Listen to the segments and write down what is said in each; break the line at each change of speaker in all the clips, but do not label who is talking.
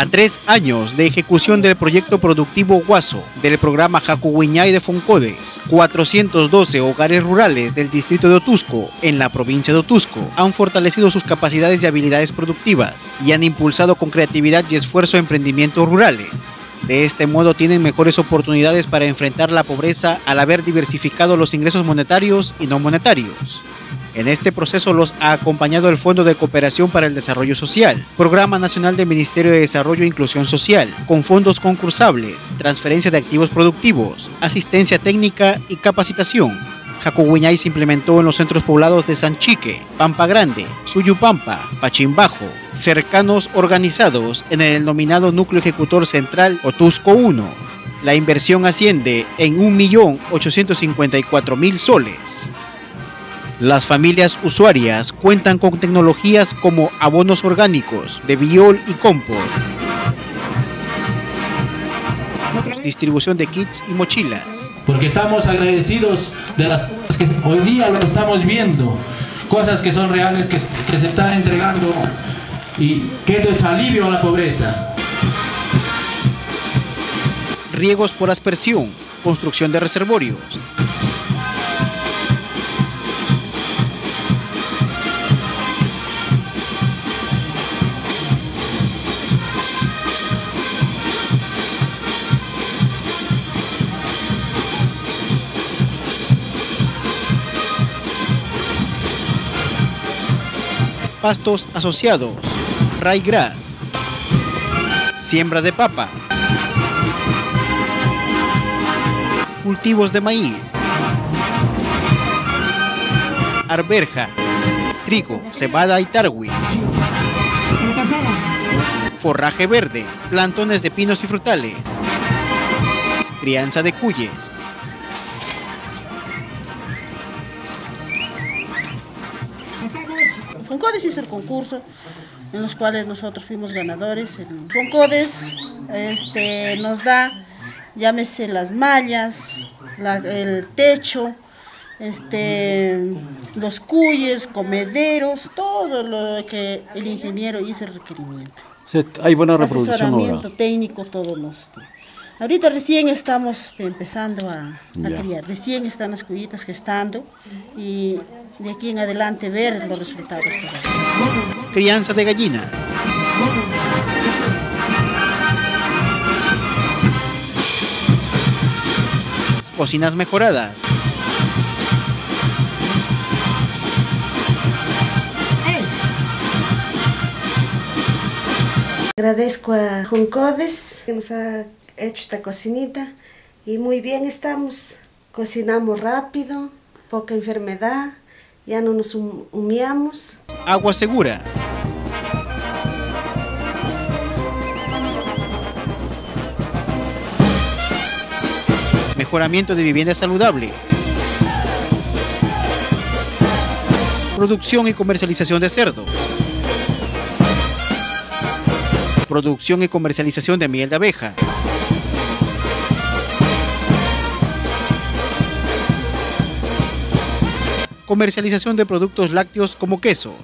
A tres años de ejecución del proyecto productivo Guaso del programa Jacuguiñay de Foncodes, 412 hogares rurales del distrito de Otusco, en la provincia de Otusco, han fortalecido sus capacidades y habilidades productivas y han impulsado con creatividad y esfuerzo emprendimientos rurales. De este modo tienen mejores oportunidades para enfrentar la pobreza al haber diversificado los ingresos monetarios y no monetarios. En este proceso los ha acompañado el Fondo de Cooperación para el Desarrollo Social, Programa Nacional del Ministerio de Desarrollo e Inclusión Social, con fondos concursables, transferencia de activos productivos, asistencia técnica y capacitación. Jacuguiñay se implementó en los centros poblados de Sanchique, Pampa Grande, Suyupampa, Pachimbajo, cercanos organizados en el denominado Núcleo Ejecutor Central Otusco 1. La inversión asciende en 1.854.000 soles. Las familias usuarias cuentan con tecnologías como abonos orgánicos, de biol y compost, distribución de kits y mochilas.
Porque estamos agradecidos de las cosas que hoy día lo estamos viendo, cosas que son reales, que, que se están entregando y que esto es alivio a la pobreza.
Riegos por aspersión, construcción de reservorios, pastos asociados, ryegrass, siembra de papa, cultivos de maíz, arberja, trigo, cebada y tarwi, forraje verde, plantones de pinos y frutales, crianza de cuyes,
Foncodes hizo el concurso en los cuales nosotros fuimos ganadores. Foncodes este, nos da, llámese las mallas, el techo, este, los cuyes, comederos, todo lo que el ingeniero hizo el requerimiento.
hay buena reproducción
Asesoramiento técnico, todos los... Ahorita recién estamos empezando a, criar, recién están las cuyitas gestando y de aquí en adelante ver los resultados.
Crianza de gallina. Cocinas mejoradas.
Agradezco a Juncodes que nos ha hecho esta cocinita y muy bien estamos. Cocinamos rápido, poca enfermedad, ya no nos humeamos.
Agua segura. Mejoramiento de vivienda saludable. Producción y comercialización de cerdo. Producción y comercialización de miel de abeja. Comercialización de productos lácteos como quesos.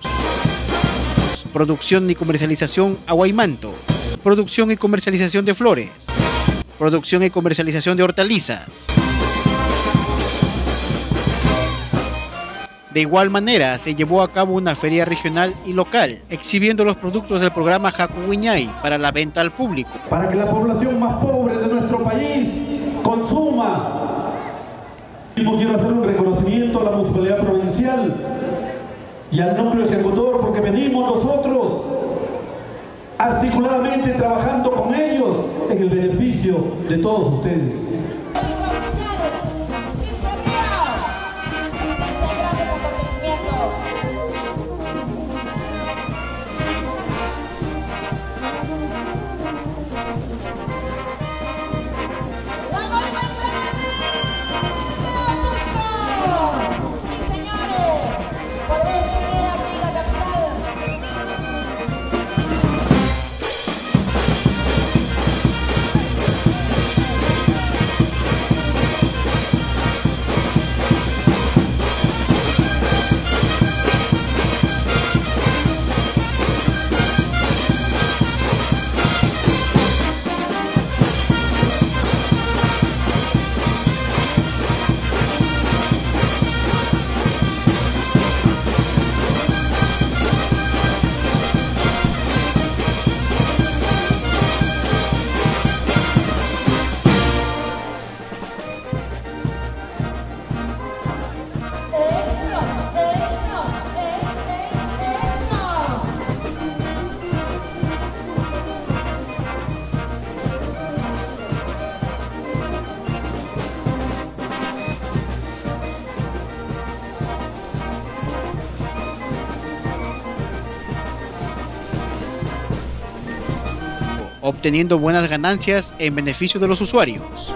Producción y comercialización agua y manto. Producción y comercialización de flores. Producción y comercialización de hortalizas. De igual manera, se llevó a cabo una feria regional y local, exhibiendo los productos del programa Jacuguiñay para la venta al público.
Para que la población más pobre de nuestro país consuma quiero hacer un reconocimiento a la municipalidad provincial y al núcleo ejecutor porque venimos nosotros articuladamente trabajando con ellos en el beneficio de todos ustedes.
Obteniendo buenas ganancias en beneficio de los usuarios.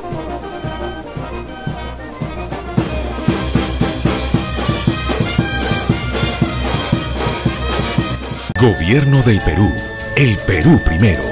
Gobierno del Perú. El Perú primero.